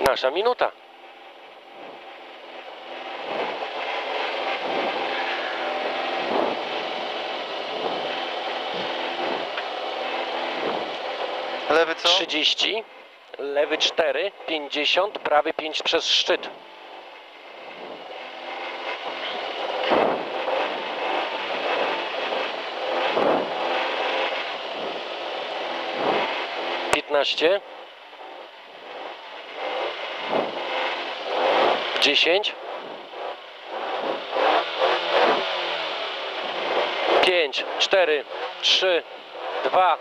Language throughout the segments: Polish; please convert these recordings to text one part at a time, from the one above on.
Nasza minuta. Lewy co? 30, lewy 4, 50, prawy 5 przez szczyt. Piętnaście. Dziesięć. Pięć, cztery, trzy, dwa,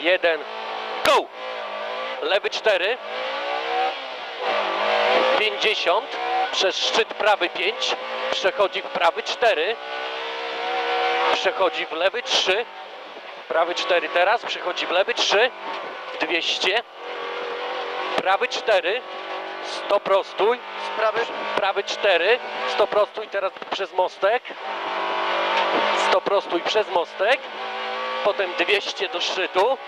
jeden. Go! Lewy 4. 50. Przez szczyt prawy 5. Przechodzi w prawy 4. Przechodzi w lewy 3. Prawy 4 teraz. Przechodzi w lewy 3. 200. Prawy 4. 100 prostuj. Prawy. Prawy 4. 100 prostuj teraz przez mostek. 100 prostuj przez mostek. Potem 200 do szczytu.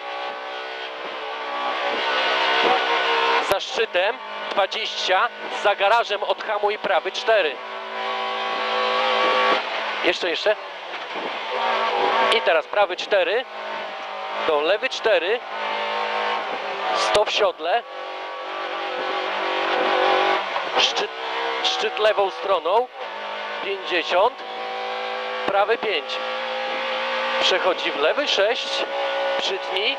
za szczytem 20, za garażem odhamuj prawy 4. Jeszcze, jeszcze. I teraz prawy 4, do lewy 4, 100 w siodle, szczyt, szczyt lewą stroną, 50, prawy 5. Przechodzi w lewy 6, przytnij,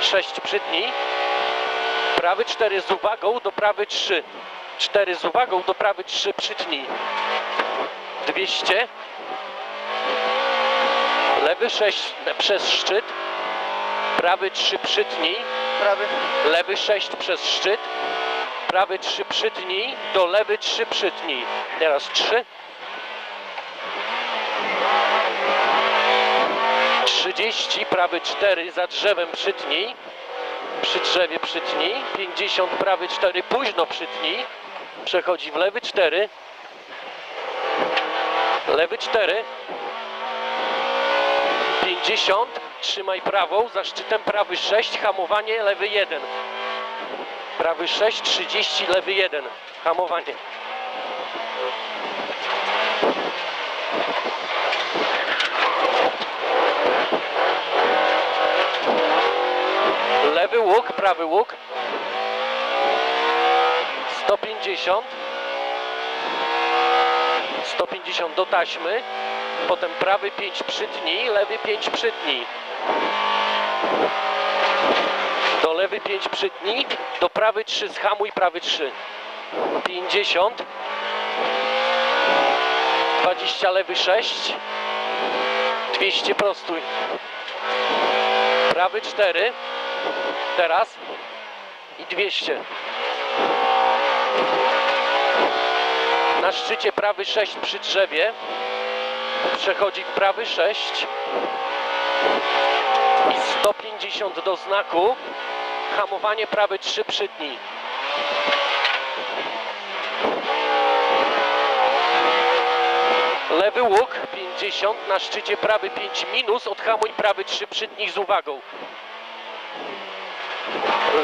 6 przytnij, Prawy 4 z uwagą do prawy 3. 4 z uwagą do prawy 3 przytnij. 200. Lewy 6 przez szczyt. Prawy 3 przytnij. Prawy. Lewy 6 przez szczyt. Prawy 3 przytnij. Do lewy 3 przytnij. Teraz 3. 30. Prawy 4 za drzewem przytnij przy drzewie przytnij, 50 prawy 4 późno przytnij, przechodzi w lewy 4, lewy 4, 50, trzymaj prawą, za szczytem prawy 6, hamowanie lewy 1, prawy 6, 30, lewy 1, hamowanie. Lewy łuk, prawy łuk. 150. 150 do taśmy. Potem prawy 5 przytnij, lewy 5 przytnij. Lewy 5 przytnij, do prawy 3 zhamuj, prawy 3. 50. 20 lewy 6. 200 prostuj. Prawy 4. Teraz. I 200. Na szczycie prawy 6 przy drzewie. Przechodzi prawy 6. I 150 do znaku. Hamowanie prawy 3 przytnij. Lewy łuk 50, na szczycie prawy 5 minus, odhamuj prawy 3 przytnij z uwagą.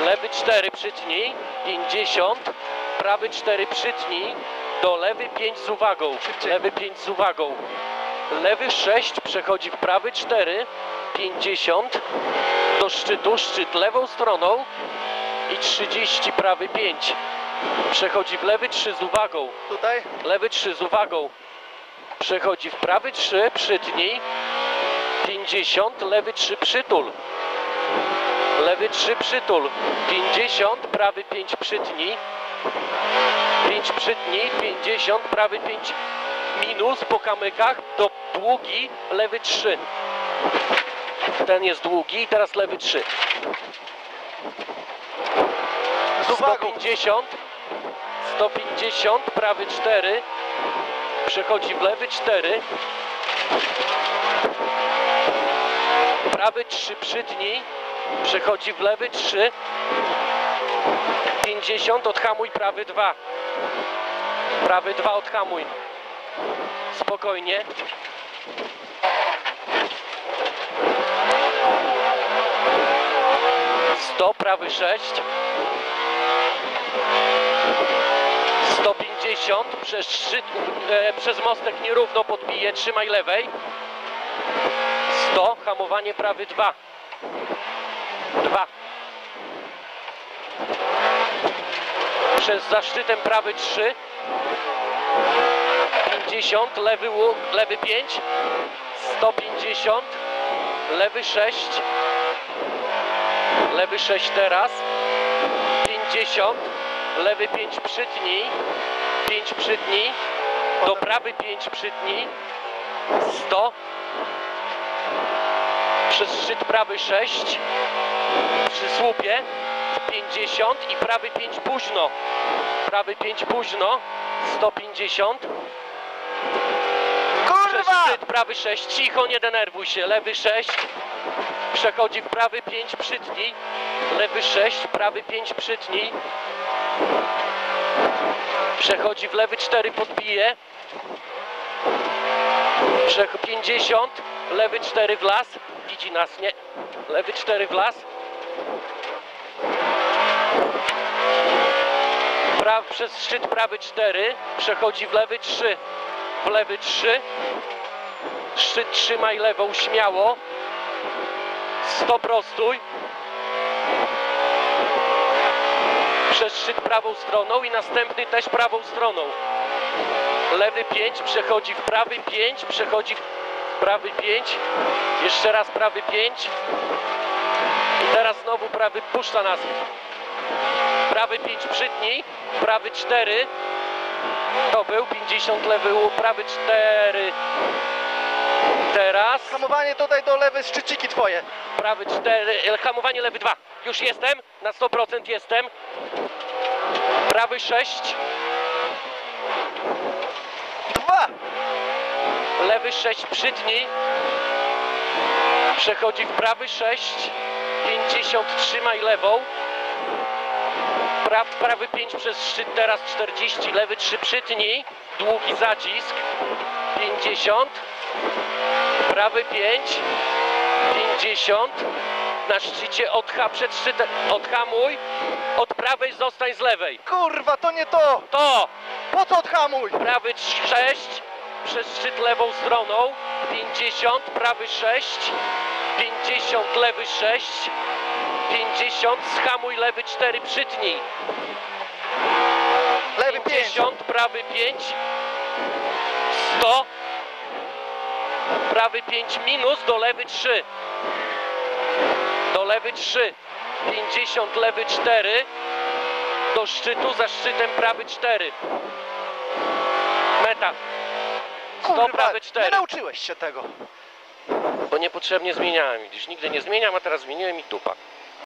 Lewy 4 przytnij, 50, prawy 4 przytnij, do lewy 5 z uwagą, lewy 5 z uwagą. Lewy 6 przechodzi w prawy 4, 50, do szczytu, szczyt lewą stroną i 30 prawy 5. Przechodzi w lewy 3 z uwagą, Tutaj. lewy 3 z uwagą. Przechodzi w prawy 3, przytnij, 50, lewy 3 przytul. Lewy 3 przytul, 50, prawy 5 przytnij, 5 przytnij, 50, prawy 5 minus po kamykach do długi, lewy 3. Ten jest długi. I teraz lewy 3. Z uwagą. 150, 150, prawy 4, przechodzi w lewy 4, prawy 3 przytnij, przechodzi w lewy 3, 50, odhamuj prawy 2, prawy 2 odhamuj, spokojnie, Sto, prawy 6. 50, przez szczyt, e, przez mostek nierówno podbije, trzymaj lewej. 100, hamowanie prawy 2. 2. Przez zaszczytem prawy 3. 50, lewy lewy 5. 150, lewy 6. Lewy 6 teraz. 50, lewy 5 przytnij. 5 przytnij. Do prawy 5 przytnij. 100. Przez szczyt prawy 6. Przy słupie 50 i prawy 5 późno. Prawy 5 późno. 150. Szczyt prawy 6. Cicho, nie denerwuj się. Lewy 6. Przechodzi w prawy 5 przytnij. Lewy 6, prawy 5 przytnij. Przechodzi w lewy 4 podbije. Przech 50, lewy 4 w las. Widzi nas, nie? Lewy 4 w las. Pra, przez szczyt prawy 4. Przechodzi w lewy 3. W lewy 3. Szczyt trzymaj lewą śmiało. 100 prostuj. Przez szczyt prawą stroną i następny też prawą stroną. Lewy 5 przechodzi w prawy 5, przechodzi w prawy 5. Jeszcze raz prawy 5. I teraz znowu prawy puszcza nas. Prawy 5 przytnij, prawy 4. To był 50 lewy prawy 4. Teraz Hamowanie tutaj do lewej szczyciki twoje. prawy 4, e, hamowanie lewy 2. Już jestem, na 100% jestem. Prawy 6, Dwa! lewy 6 przytnij. Przechodzi w prawy 6, 50 trzymaj lewą. Pra, prawy 5 przez szczyt, teraz 40, lewy 3 przytnij. Długi zacisk, 50. Prawy 5, 50. Na szczycie odcha przed szczytem, odhamuj. Od prawej zostań z lewej. Kurwa, to nie to! To! Po co odhamuj? Prawy 6 przez szczyt lewą stroną 50, prawy 6 50, lewy 6 50, schamuj lewy 4, przytnij. Lewy pięć. 50, prawy 5 100 prawy 5 minus do lewy 3 do lewy 3 50, lewy 4 do szczytu, za szczytem prawy 4 meta. 100, Kurwa, prawy nie 4 nauczyłeś się tego. bo niepotrzebnie zmieniałem widzisz, nigdy nie zmieniam, a teraz zmieniłem i dupa